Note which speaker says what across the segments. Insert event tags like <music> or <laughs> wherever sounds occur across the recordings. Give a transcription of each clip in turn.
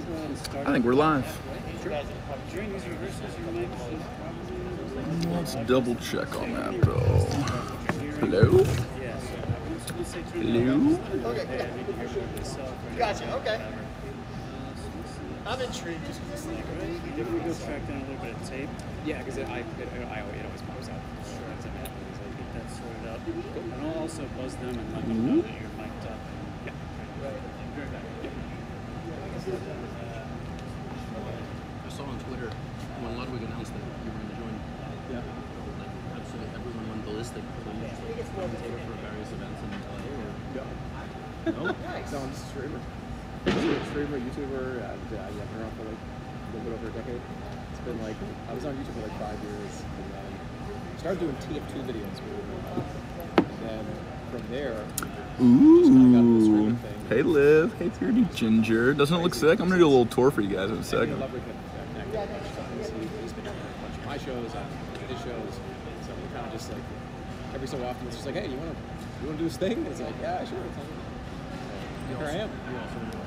Speaker 1: I think we're live.
Speaker 2: During these rehearsals, you might should probably.
Speaker 1: Let's double check on that though. Hello?
Speaker 2: Yeah, so once you say turn
Speaker 1: Hello?
Speaker 2: Okay.
Speaker 3: Gotcha, okay. I'm intrigued just because it's like, uh,
Speaker 2: If we go track down a little bit of tape,
Speaker 4: Yeah, because it, I, it, I, it always pops up.
Speaker 2: as it happens, I get that sorted out. And I'll also buzz them and let them know mm-hmm. that you're mic'd up.
Speaker 4: Yeah.
Speaker 5: I saw on Twitter when Ludwig announced that you were going to join.
Speaker 4: Yeah.
Speaker 5: Like absolutely everyone went ballistic for for various events in LA. Or
Speaker 4: No.
Speaker 3: Nice.
Speaker 4: No, I'm just a streamer. Streamer, streamer, YouTuber, and uh, yeah, been around for like a little bit over a decade. It's been like I was on YouTube for like five years, and then started doing TF2 videos. And then from there,
Speaker 1: Ooh. Hey Liv. Hey Beardy Ginger. Doesn't it look sick? I'm gonna do a little tour for you guys in a second.
Speaker 4: Ludwig had connected a bunch of times. He, he's been on a bunch of my shows, on his shows. So we kind of just like every so often, it's just like, hey, you want to you want to do this thing? And It's like, yeah, sure. It's like,
Speaker 5: you
Speaker 4: Here I am.
Speaker 5: You also went to LA.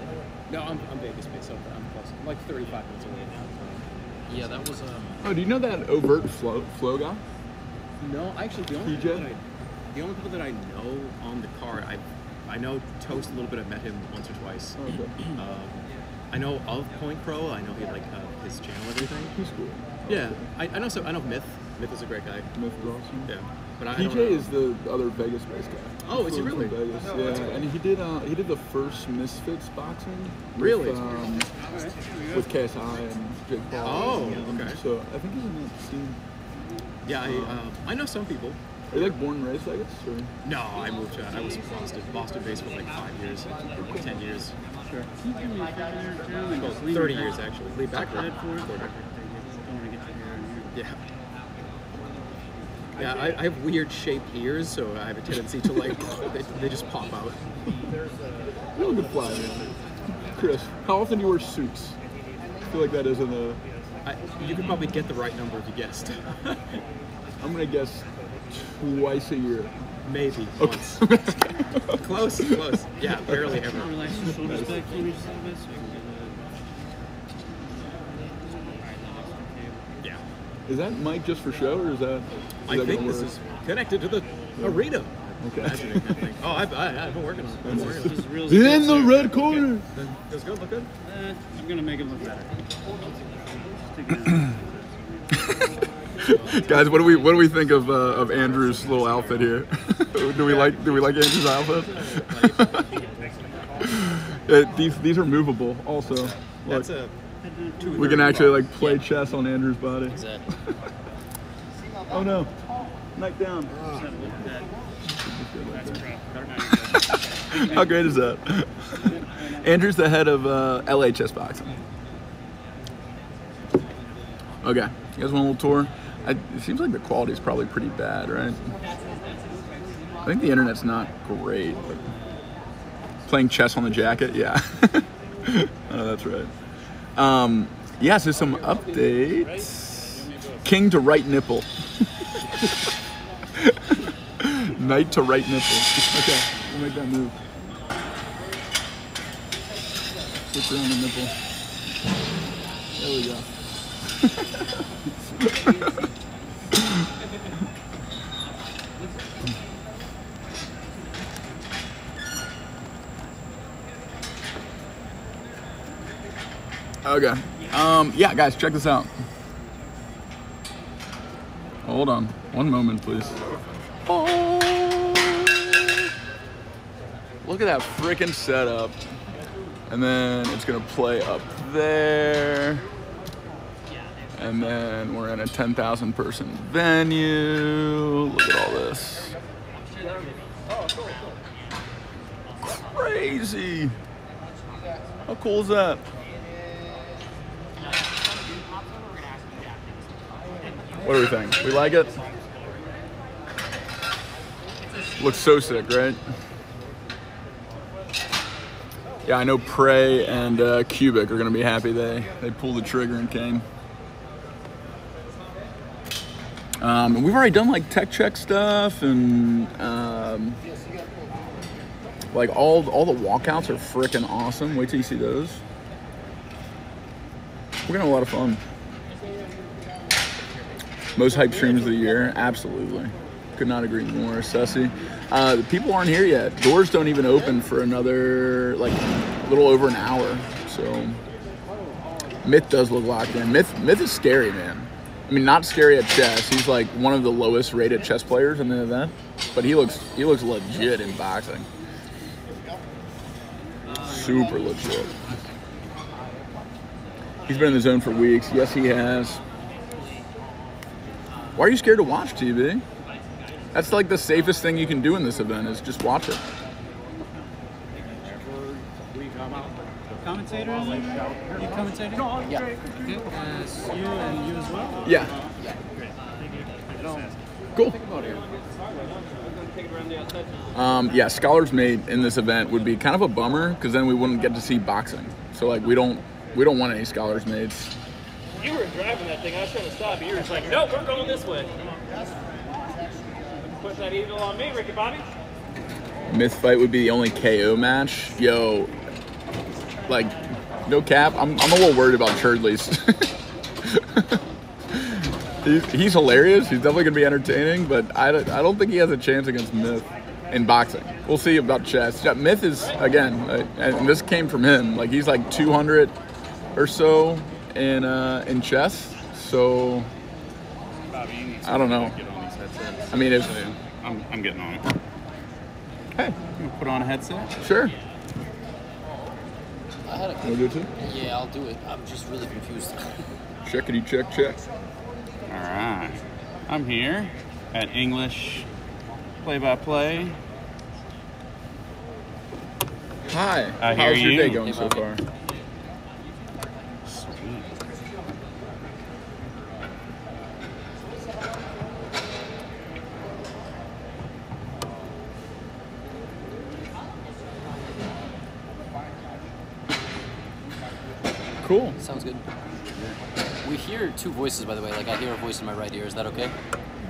Speaker 4: no, I'm, I'm Vegas based, so I'm close. I'm like 35 minutes away. now.
Speaker 5: Yeah, that was um.
Speaker 1: Oh, do you know that overt flow flow guy?
Speaker 4: No, actually, the only people that I, the only people that I know on the card, I, I know Toast a little bit. I've met him once or twice.
Speaker 1: Okay.
Speaker 4: Um, I know of PointCrow. I know he had like uh, his channel and everything.
Speaker 1: He's cool.
Speaker 4: Yeah, I, I know. So I know Myth. Myth is a great guy.
Speaker 1: Myth is awesome.
Speaker 4: Yeah, but I, I
Speaker 1: PJ
Speaker 4: know.
Speaker 1: is the other Vegas based guy.
Speaker 4: Oh, is he really?
Speaker 1: Vegas.
Speaker 4: Oh,
Speaker 1: yeah,
Speaker 4: cool.
Speaker 1: and he did uh, he did the first Misfits boxing.
Speaker 4: Really?
Speaker 1: With, um, with KSI and Jake Paul.
Speaker 4: Oh,
Speaker 1: And
Speaker 4: okay.
Speaker 1: So I think he's in that scene.
Speaker 4: Yeah, I, uh, I know some people.
Speaker 1: Are you like born and raised Vegas? Or?
Speaker 4: No, I moved to. I was in Boston, Boston based for like five years, ten years,
Speaker 2: Sure. Can you do me a favor there, Jim, and
Speaker 4: well, thirty years actually. Lead back.
Speaker 2: Forward.
Speaker 4: Forward.
Speaker 2: Don't want to get your hair in here.
Speaker 4: Yeah. Yeah, I, I have weird shaped ears, so I have a tendency to like they, they just pop out.
Speaker 1: You're a good fly, man. Chris, how often do you wear suits? I feel like that isn't a.
Speaker 4: I, you could probably get the right number if you guessed.
Speaker 1: I'm gonna guess twice a year.
Speaker 4: Maybe.
Speaker 1: Okay.
Speaker 4: Once. close, close. Yeah, barely ever.
Speaker 2: Relax your shoulders back for me just a little bit so you can get a. Alright, now next to the cable.
Speaker 4: Yeah.
Speaker 1: Is that mic just for show, or is that? Is
Speaker 4: I
Speaker 1: that
Speaker 4: think this
Speaker 1: work?
Speaker 4: is connected to the arena.
Speaker 1: Okay.
Speaker 4: Imagining that. Oh, I've, I, I've been working on it. I've been working on it.
Speaker 2: Just real
Speaker 1: In the
Speaker 2: quick,
Speaker 1: red corner.
Speaker 4: Does it? Look good?
Speaker 2: Eh, I'm gonna make it look better. Just take it out.
Speaker 1: Guys, what do we what do we think of uh, of Andrew's little outfit here? <laughs> do we like do we like Andrew's outfit? <laughs> Uh, these these are movable also. Look,
Speaker 4: That's a. two
Speaker 1: we can actually like play chess on Andrew's body.
Speaker 5: Exactly. <laughs> <laughs>
Speaker 1: Oh no, knight down.
Speaker 2: That's.
Speaker 1: How great is that? <laughs> Andrew's the head of uh, LA Chess Boxing. Okay, you guys want a little tour? I, it seems like the quality is probably pretty bad, right? I think the internet's not great. Playing chess on the jacket, yeah. oh, that's right. Um, yeah, so some updates. King to right nipple. <laughs> Knight to right nipple. Okay, we'll make that move. Switch around the nipple. There we go. <laughs> Okay. Um, yeah, guys, check this out. Hold on. One moment, please. Oh. Look at that freaking setup. And then it's gonna play up there. And then we're in a 10,000 person venue. Look at all this. Crazy. How cool is that? What do we think? We like it? Looks so sick, right? Yeah, I know Prey and uh, Cubic are gonna be happy they they pulled the trigger and came. Um, and we've already done like tech check stuff and um, like all all the walkouts are freaking awesome. Wait till you see those. We're gonna have a lot of fun. Most hype streams of the year, absolutely. Could not agree more. Sussy. Uh, people aren't here yet. Doors don't even open for another like a little over an hour. So Myth does look locked in. Myth Myth is scary, man. I mean, not scary at chess. He's like one of the lowest rated chess players in the event, but he looks he looks legit in boxing. Super legit. He's been in the zone for weeks. Yes, he has. Why are you scared to watch TV? That's like the safest thing you can do in this event is just watch it.
Speaker 6: Commentators? You commentating?
Speaker 5: Yeah.
Speaker 6: Okay. As you and you as well?
Speaker 1: Yeah. Cool. Um, yeah, scholar's mate in this event would be kind of a bummer because then we wouldn't get to see boxing. So like we don't we don't want any scholar's mates.
Speaker 7: You were driving that thing. I was trying to stop you. You were just like, nope, we're going this way. Put that evil on me, Ricky Bobby.
Speaker 1: Myth fight would be the only KO match. Yo, like no cap. I'm, I'm a little worried about Cherdleys. <laughs> he's, he's hilarious. He's definitely gonna be entertaining, but I don't, I don't think he has a chance against Myth in boxing. We'll see about chess. Yeah, Myth is again, and this came from him. Like he's like 200 or so in uh, in chess. So
Speaker 6: Bobby, you need
Speaker 1: I don't know.
Speaker 6: Get on these headsets.
Speaker 1: I mean, if
Speaker 6: So, I'm, I'm getting on it.
Speaker 1: hey,
Speaker 6: You put on a headset?
Speaker 1: sure,
Speaker 5: I had a.
Speaker 1: we'll do it too.
Speaker 5: Yeah, I'll do it. I'm just really confused. <laughs>
Speaker 1: Checkity check check.
Speaker 6: All right. I'm here at English play by play.
Speaker 1: Hi.
Speaker 6: I hear
Speaker 1: How's your
Speaker 6: you.
Speaker 1: day going
Speaker 5: Hey,
Speaker 1: so far? Cool.
Speaker 5: Sounds good. We hear two voices, by the way. Like I hear a voice in my right ear. Is that okay?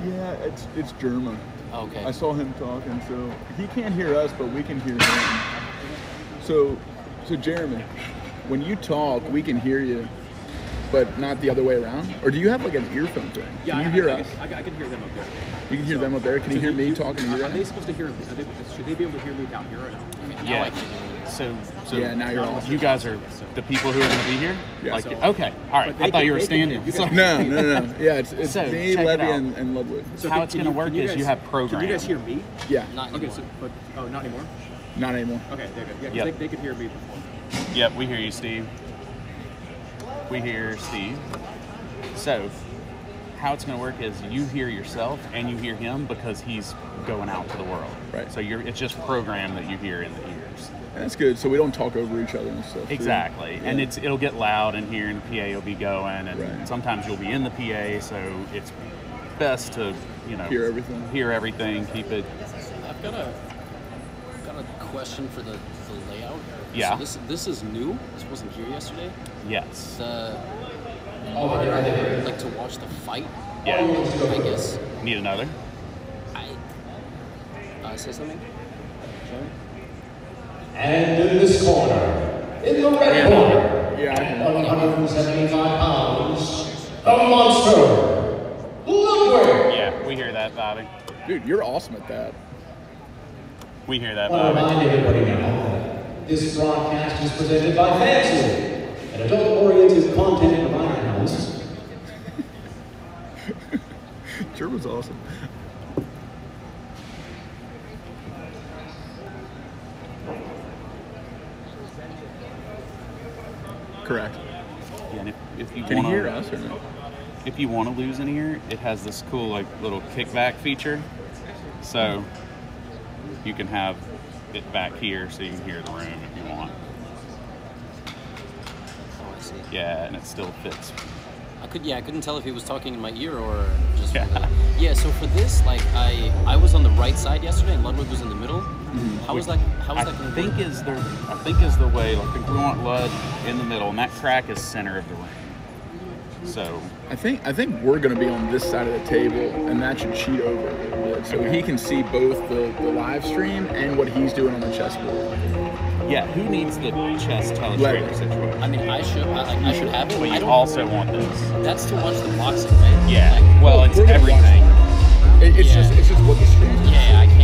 Speaker 1: Yeah, it's it's
Speaker 5: Jerma. Okay.
Speaker 1: I saw him talking, so he can't hear us, but we can hear him. So, so Jeremy, when you talk, we can hear you, but not the other way around. Or do you have like an earphone thing?
Speaker 8: Yeah,
Speaker 1: can
Speaker 8: I,
Speaker 1: you hear
Speaker 8: I,
Speaker 1: us?
Speaker 8: I, I, I can hear them up there.
Speaker 1: You can hear them up there. Can you hear me talking to you?
Speaker 8: Are they supposed to hear? Are they, should they be able to hear me down here or no?
Speaker 5: Okay, now
Speaker 6: Yeah.
Speaker 5: I can hear you.
Speaker 6: So, so
Speaker 1: Yeah, now you're off.
Speaker 6: You guys are the people who are going to be here.
Speaker 1: Yeah.
Speaker 6: Like,
Speaker 1: So-
Speaker 6: okay, all right. I thought you were
Speaker 8: they can hear.
Speaker 6: standing.
Speaker 8: You
Speaker 1: No, no, no, no. <laughs> Yeah, it's it's
Speaker 6: So,
Speaker 1: me,
Speaker 6: check it
Speaker 1: Levy, and, and Ludwig.
Speaker 6: So how
Speaker 8: can-
Speaker 6: it's gonna
Speaker 8: you-
Speaker 6: work
Speaker 8: can you
Speaker 6: is
Speaker 8: guys-
Speaker 6: you have
Speaker 8: Can you guys
Speaker 6: programs.
Speaker 8: hear me?
Speaker 1: Yeah,
Speaker 5: Not
Speaker 8: Okay,
Speaker 5: anymore.
Speaker 8: so but oh, not anymore.
Speaker 1: not anymore.
Speaker 8: Okay, they're good. Yeah, 'cause
Speaker 6: Yep.
Speaker 8: they, they could hear me before.
Speaker 6: Yep, we hear you, Steve. We hear Steve. So, how it's going to work is you hear yourself and you hear him because he's going out to the world.
Speaker 1: Right.
Speaker 6: So you're it's just program that you hear in the ears.
Speaker 1: That's good. So we don't talk over each other and stuff. too.
Speaker 6: Exactly. And it's it'll get loud in here and the PA will be going and
Speaker 1: Right.
Speaker 6: sometimes you'll be in the PA, so it's best to, you know,
Speaker 1: Hear everything.
Speaker 6: Hear everything, keep it
Speaker 5: I've got a got a question for the, the layout.
Speaker 6: Yeah.
Speaker 5: So this this is new. This wasn't here yesterday.
Speaker 6: yes.
Speaker 5: The like to watch the fight.
Speaker 6: Yeah.
Speaker 5: I guess.
Speaker 6: Need another?
Speaker 5: I uh, say something.
Speaker 4: And in this corner, in the red corner,
Speaker 1: Yeah,
Speaker 4: at 175 pounds, the monster, Ludwig.
Speaker 6: Yeah, we hear that, Bobby.
Speaker 1: Dude, you're awesome at that.
Speaker 6: We hear that,
Speaker 4: I
Speaker 6: Bobby.
Speaker 4: remind everybody now that this broadcast is presented by Fansly, an adult-oriented content provider house.
Speaker 1: Jerma's awesome. Correct.
Speaker 6: Yeah, and if, if you
Speaker 1: Can you
Speaker 6: wanna,
Speaker 1: hear us or no?
Speaker 6: If you want to lose an ear, it has this cool like little kickback feature. So you can have it back here so you can hear the room if you want.
Speaker 5: Oh, I see.
Speaker 6: Yeah, and it still fits.
Speaker 5: I could yeah, I couldn't tell if he was talking in my ear or just
Speaker 6: Yeah.
Speaker 5: yeah. yeah. So for this, like I I was on the right side yesterday and Ludwig was in the middle. Mm-hmm. How was that? How was
Speaker 6: I
Speaker 5: that going to
Speaker 6: think
Speaker 5: work?
Speaker 6: is the I think is the way. I think we want Lud in the middle, and that crack is center of the ring. So
Speaker 1: I think I think we're gonna be on this side of the table, and that should cheat over a little bit, so he can see both the, the live stream and what he's doing on the chessboard.
Speaker 6: Yeah, who needs the chest telestrator
Speaker 1: Lever.
Speaker 6: situation?
Speaker 5: I mean, I should, I, like, I should have it.
Speaker 6: But
Speaker 5: I
Speaker 6: you
Speaker 5: don't.
Speaker 6: also want this.
Speaker 5: That's to watch the boxing, right?
Speaker 6: Yeah.
Speaker 5: Like,
Speaker 6: Well, it's
Speaker 1: we're gonna watch
Speaker 6: everything.
Speaker 1: It, it's
Speaker 5: Yeah.
Speaker 1: just it's just what the stream.
Speaker 5: yeah, I can't.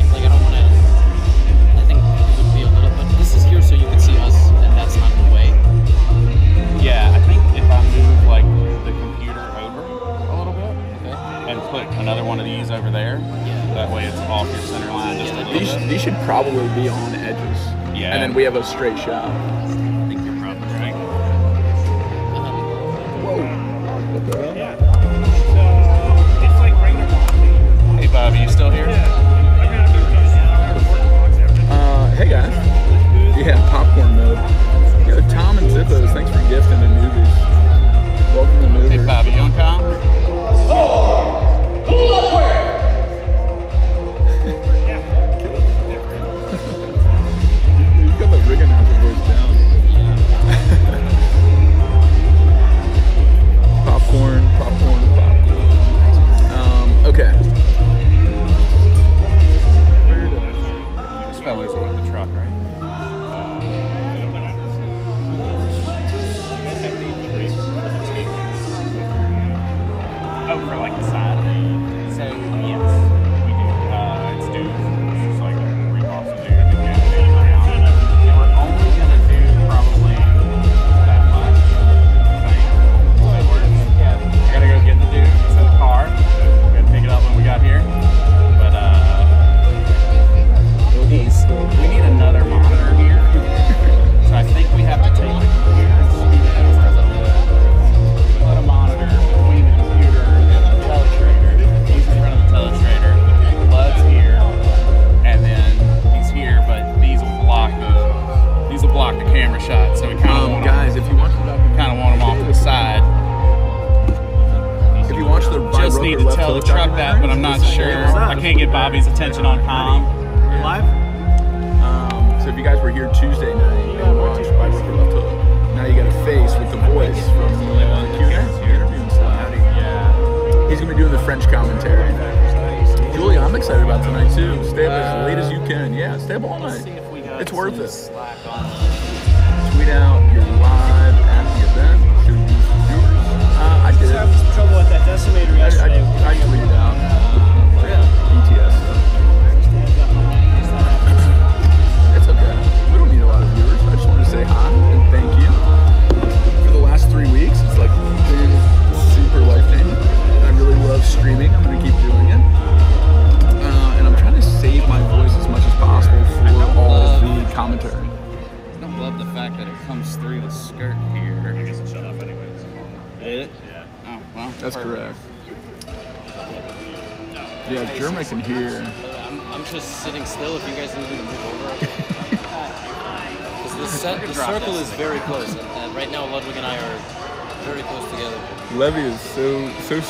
Speaker 6: These
Speaker 1: should probably be on edges.
Speaker 6: Yeah.
Speaker 1: And then we have a straight shot.
Speaker 6: I think you're probably right.
Speaker 5: Um,
Speaker 1: Whoa.
Speaker 7: Yeah. So it's like regular boxing.
Speaker 6: Hey, Bobby, you still here?
Speaker 7: I ran up here just now. Working box everything.
Speaker 1: Uh, hey guys. Yeah, popcorn mode. Yo, Tom and Zippos, thanks for gifting the movies. Welcome to
Speaker 6: Hey,
Speaker 1: movies.
Speaker 6: Bobby, you on com?
Speaker 1: You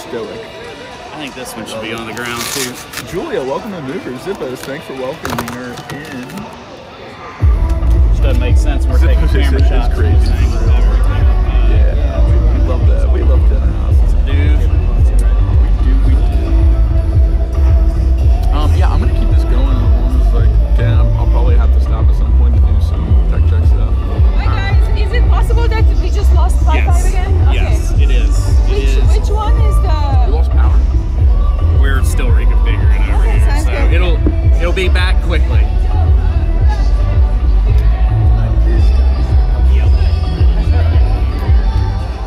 Speaker 1: stoic.
Speaker 6: I think this one should be on the ground too.
Speaker 1: Julia, welcome to Movers. Zippos, thanks for welcoming her in.
Speaker 6: Just doesn't make sense. We're taking
Speaker 1: It's-
Speaker 6: camera
Speaker 1: it's
Speaker 6: shots.
Speaker 1: crazy.
Speaker 6: and things.
Speaker 1: Yeah, we, we love that. We love dinner houses.
Speaker 6: Dude, be back quickly.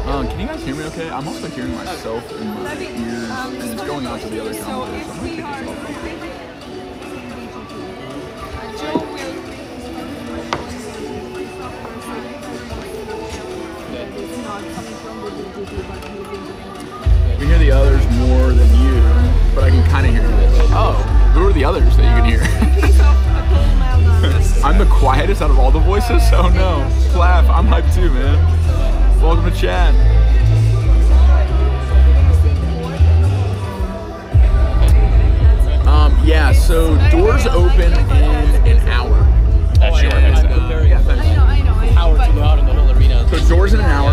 Speaker 1: Um, can you guys hear me okay? I'm also hearing myself in my ears,
Speaker 9: Um,
Speaker 1: and it's going out to the other
Speaker 9: so.
Speaker 1: So I'm
Speaker 9: if
Speaker 1: gonna
Speaker 9: we
Speaker 1: take this off.
Speaker 9: Joe will. It's not coming from the DTT, but he's in the-
Speaker 1: We hear the others more than you, but I can kind of hear you. Oh, who are the others that you can hear?
Speaker 9: Piece of a cold mile down.
Speaker 1: I'm the quietest out of all the voices. Oh no, Flav, I'm hyped too, man. Welcome to chat. Um, yeah, so doors open in an hour.
Speaker 6: That's your headset.
Speaker 1: Yeah, thanks.
Speaker 9: I know, I know, I know.
Speaker 5: Power
Speaker 9: but-
Speaker 5: to go out in the whole arena.
Speaker 1: So doors in an hour,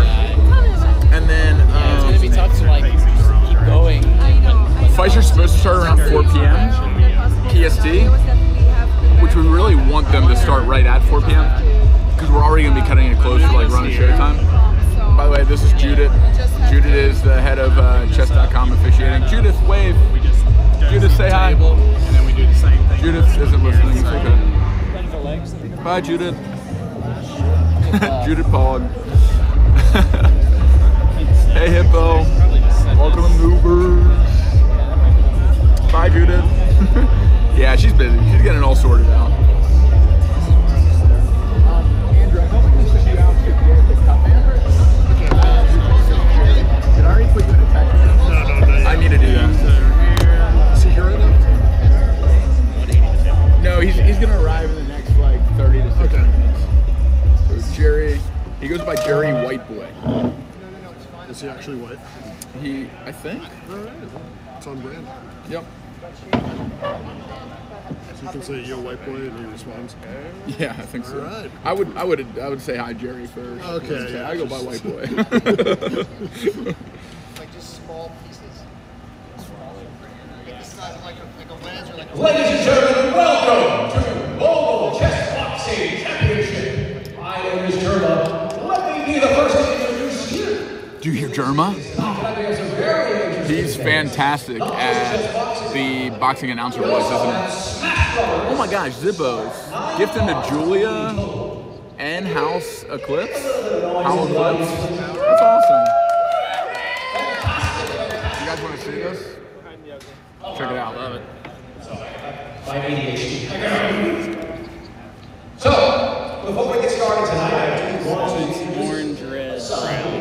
Speaker 1: and then
Speaker 5: yeah, it's gonna be
Speaker 1: um,
Speaker 5: tough to like keep going.
Speaker 9: I.
Speaker 5: When, when
Speaker 1: fights are supposed to start around 4 p.m. PST, which we really want them to start right at 4 p.m. because we're already gonna be cutting it close for like running showtime.
Speaker 9: time.
Speaker 1: By the way, this is Judith. Judith is the head of uh, chess.com officiating. Judith, wave. Judith, say hi.
Speaker 6: and then we do the same thing.
Speaker 1: Judith isn't listening. It's okay. Bye, Judith. <laughs> Judith Pog. <laughs> hey, Hippo. Welcome to Movers. Bye, Judith. <laughs> yeah, she's busy. She's getting it all sorted out. I don't think we should be out to get the cup man. Did I already put you in a text?
Speaker 10: No, no, no.
Speaker 1: I need to do that.
Speaker 10: Is he here right?
Speaker 1: No, he's, he's gonna arrive in the next like 30 to 60
Speaker 10: Okay.
Speaker 1: minutes. So Jerry, he goes by Jerry Whiteboy.
Speaker 10: Is he actually white?
Speaker 1: He, I think.
Speaker 10: All right. It's on brand.
Speaker 1: Yep.
Speaker 10: So you can say "Yo, white boy," and he responds. <laughs>
Speaker 1: Yeah, I think so.
Speaker 10: All right.
Speaker 1: I would, I would, I would say hi, Jerry first.
Speaker 10: Okay, yeah,
Speaker 1: I go by White Boy. <laughs>
Speaker 2: Like just small pieces. Like the size of like a, like a lens or like a
Speaker 4: Ladies and gentlemen, welcome to Global Chess Boxing Championship. My name is Jerma. Let me be the first to introduce you.
Speaker 1: Do you hear Jerma? He's fantastic at the boxing announcer voice, isn't he? Oh my gosh, Zippos. Gifting to Julia and House Eclipse. House Eclipse. That's awesome. You guys want to see this? Check it out. Love it.
Speaker 4: So, before we get started tonight, I do want to
Speaker 5: Orange, red, brown.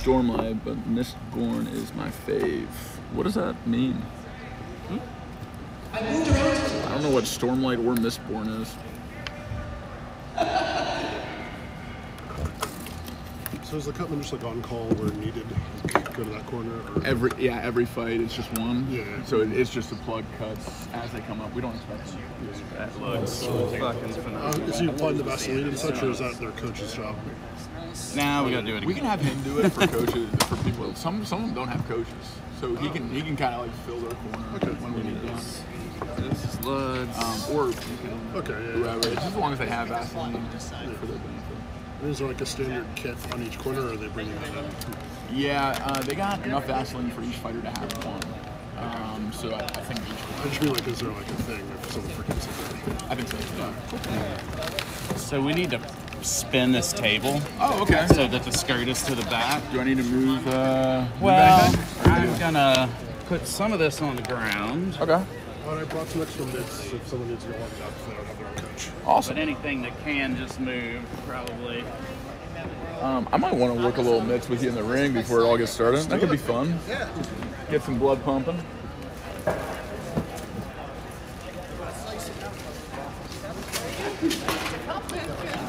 Speaker 1: Stormlight, but Mistborn is my fave. What does that mean?
Speaker 4: Around.
Speaker 1: I don't know what Stormlight or Mistborn is.
Speaker 10: So is the cutman just like on call where needed? Go to that corner. Or?
Speaker 1: Every yeah, every fight it's just one.
Speaker 10: Yeah.
Speaker 1: So it, it's just the plug cuts as they come up. We don't expect them to use that.
Speaker 10: Uh, is he applying the Vaseline and such, or is that their coach's job?
Speaker 6: Now we gotta do it
Speaker 1: We can have him do it for <laughs> coaches for people. Some some of them don't have coaches, so he can he can kind of like fill their corner
Speaker 10: Okay.
Speaker 1: when we need them.
Speaker 6: This is Luds.
Speaker 1: Um, or you can
Speaker 10: Okay, yeah, yeah.
Speaker 1: whoever. It's just as long as they have Vaseline for their benefit.
Speaker 10: And is there like a standard kit on each corner, or are they bringing that in?
Speaker 1: Yeah, uh, they got enough Vaseline for each fighter to have one. Um, so I, I think each
Speaker 10: I
Speaker 1: one.
Speaker 10: just mean like, is there like a thing if someone forgets it?
Speaker 1: I think so. Yeah.
Speaker 6: So we need to spin this table
Speaker 1: Oh, okay.
Speaker 6: so that the skirt is to the back.
Speaker 1: Do I need to move? Uh,
Speaker 6: Well,
Speaker 1: anything?
Speaker 6: I'm gonna put some of this on the ground,
Speaker 1: Okay.
Speaker 10: And I brought some extra mitts if someone needs to go on depth if they don't have their own coach.
Speaker 1: Awesome.
Speaker 6: but anything that can just move, probably.
Speaker 1: Um, I might want to work a little mitts with you in the ring before it all gets started. That could be fun. Get some blood pumping.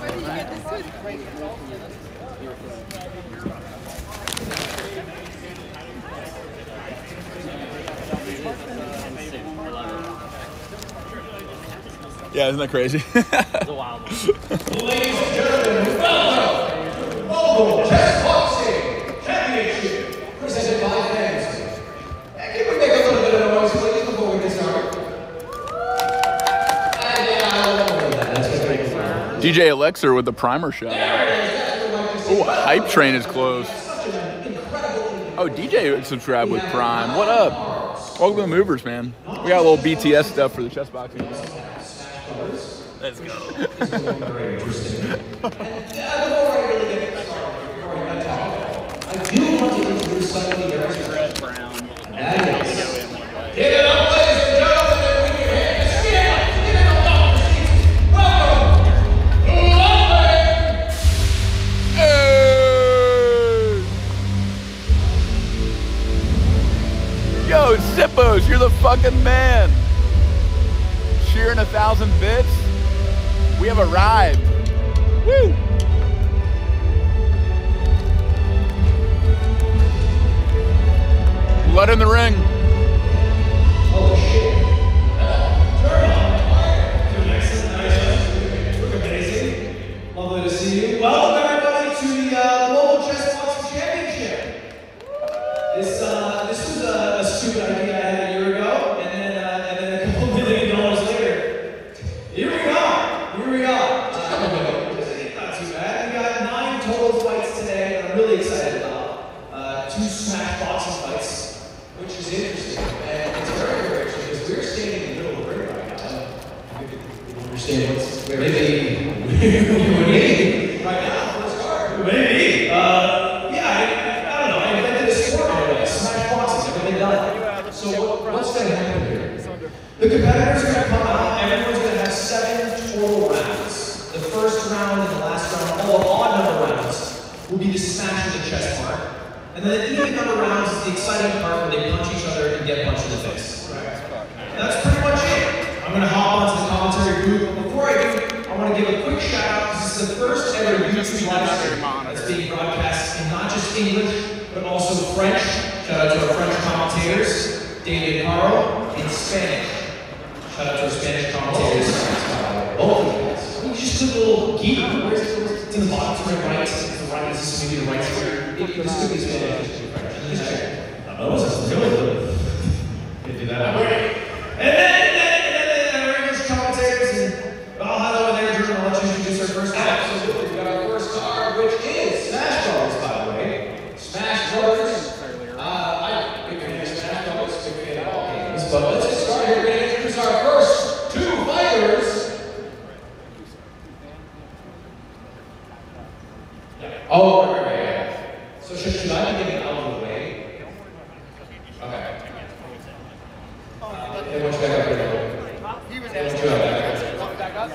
Speaker 9: Where did you get this hood?
Speaker 1: Yeah, isn't that crazy? <laughs>
Speaker 5: It's a wild one.
Speaker 4: Ladies and gentlemen, welcome. Chess Boxing Championship, presented by Fantasy. And can we make a little bit of noise, please, before we get started? And yeah, I don't that. That's what I think.
Speaker 1: DJ Elixir with the primer shot. Oh, Hype Train is close. Oh, DJ subscribed with Prime. What up? Welcome to the Movers, man. We got a little BTS stuff for the chess boxing.
Speaker 6: Let's go.
Speaker 4: this is Very interesting. And <laughs> uh, before I really get started, before I cut talk, I do want to introduce somebody very special.
Speaker 6: Red, brown.
Speaker 4: That is. Give it up, ladies and gentlemen, and we can hit the skin. Get in the doctor seats. Welcome, Ludwig.
Speaker 1: Yo, Zippos, you're the fucking man. Cheering a thousand bits. We have arrived. Woo! Blood in the ring.
Speaker 4: So what, what's going to happen here? The competitors are going to come out. Everyone's going to have seven total rounds. The first round and the last round, all odd number rounds, will be the smash of the chest part. And then the even number rounds is the exciting part where they punch each other and get punched in the face. And that's pretty much it. I'm going to hop onto the commentary booth. But before I do, I want to give a quick shout out because this is the first ever YouTube live stream that's being broadcast in not just English, but also French. Shout out to our French commentators, David Carl, in Spanish. Shout out to our Spanish commentators. Both of you guys. You just took a little geek. Where's it's in the bottom to my right? It's the right. Is this maybe the right square? It- This could be Spanish. Just check. Uh, Oh, this is really good. Can't do that. And then, and then, and then, and then, our English commentators, and I'll head over there, Jordan, I'll let you introduce our first card. Absolutely. We got our first card, which is Smash Brothers, by the way. Smash Brothers. Uh, I big fan of Smash Brothers, big fan of all games. But let's get started. We're going to introduce our first two fighters. Oh, right, right, right, right. So should, should I be getting out of the way? Okay. They want you back up here. They want you back up.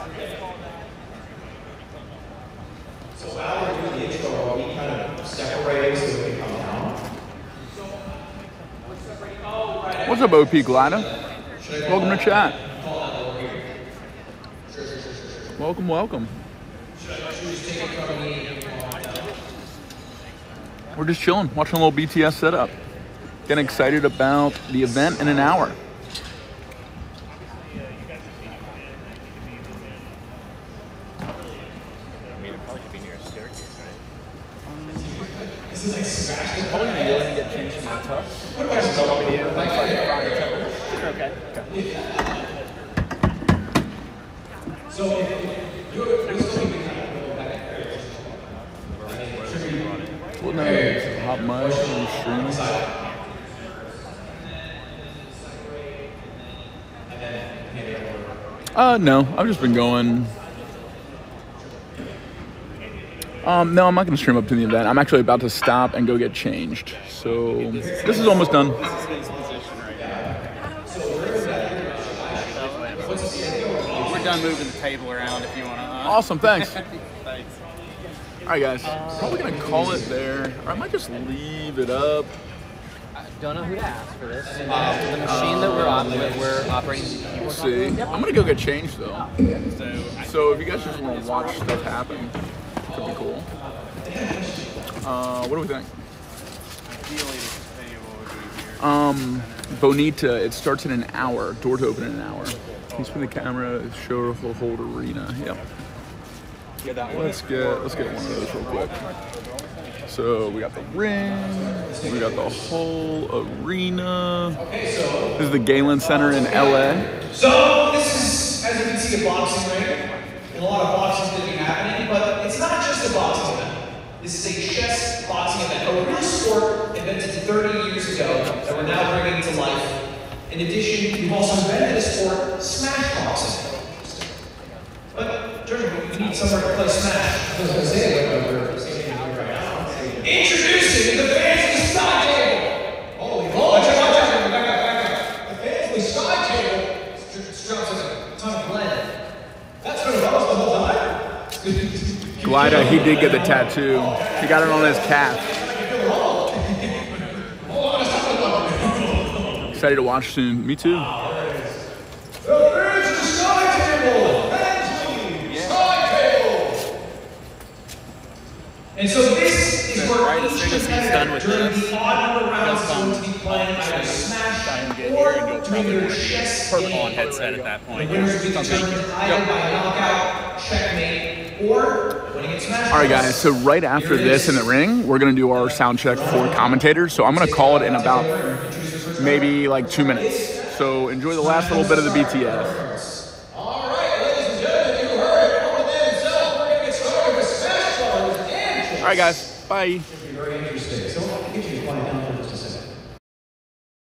Speaker 4: So while we're doing the intro, are we kind of separating so we can come down?
Speaker 1: What's up, OP Glida? Welcome to chat. Welcome, welcome. We're just chilling, watching a little BTS setup. Getting excited about the event in an hour.
Speaker 6: I mean, it probably could be near a staircase, right?
Speaker 4: This is like Smash.
Speaker 1: Probably gonna go and get changed in my tux.
Speaker 4: So if if you're, you're still be kind of going back there.
Speaker 1: Well, no, it's hot mic and streaming. Uh, no, I've just been going. Um, no, I'm not gonna stream up to the event. I'm actually about to stop and go get changed. So this is almost done.
Speaker 6: We're done moving the table around if you want to.
Speaker 1: Awesome, thanks. <laughs>
Speaker 6: Thanks.
Speaker 1: All right, guys. Probably gonna call it there, or I might just leave it up.
Speaker 5: Don't know who to ask for this. Uh, the machine that we're op- that we're operating.
Speaker 1: We'll see. I'm gonna go get changed though.
Speaker 6: So,
Speaker 1: So if you guys just want to watch stuff happen, could be cool. Uh, what do we think?
Speaker 6: ideally, this table would be here.
Speaker 1: Um, Bonita. It starts in an hour. Door to open in an hour. Can you spin the camera? Show the whole arena. Yep. Let's get let's get one of those real quick. So we got the ring. We got the whole arena. This is the Galen Center in LA.
Speaker 4: So this is, as you can see, a boxing ring. And a lot of boxing is going to be happening, but it's not just a boxing event. This is a chess boxing event, a real sport invented 30 years ago that we're now bringing to life. In addition, we've also invented a sport, smash boxing. But, Jordan, we need somewhere to play smash. I was going to say, like, we're standing here right now. Introducing the fancy side table. Holy moly. Watch out, watch out. Back up, back up. The fancy side table. Has a ton of blend. That's what it was the whole time?
Speaker 1: Glida, he did get the tattoo. He got it on his calf. Excited to watch soon. Me too.
Speaker 4: The fancy side table. Fancy side table. And so where
Speaker 6: Right as
Speaker 4: each
Speaker 6: soon as he's done with
Speaker 4: during
Speaker 6: this,
Speaker 4: the odd number rounds is
Speaker 6: he'll
Speaker 4: going
Speaker 6: come
Speaker 4: to be playing either
Speaker 6: try
Speaker 4: smash
Speaker 6: and get
Speaker 4: or
Speaker 6: here, and you'll probably want to
Speaker 4: chess
Speaker 6: purple on headset at that
Speaker 4: The
Speaker 6: point.
Speaker 4: winners will be determined by knockout, checkmate, or winning in smash.
Speaker 1: All right, guys. So right after this in the ring, we're gonna do our sound check for commentators. So I'm gonna call it in about maybe like two minutes. So enjoy the last little bit of the BTS.
Speaker 4: All right, ladies and gentlemen, you heard it from within himself. We're going to get started with Smash Brothers and
Speaker 1: All right, guys. Bye.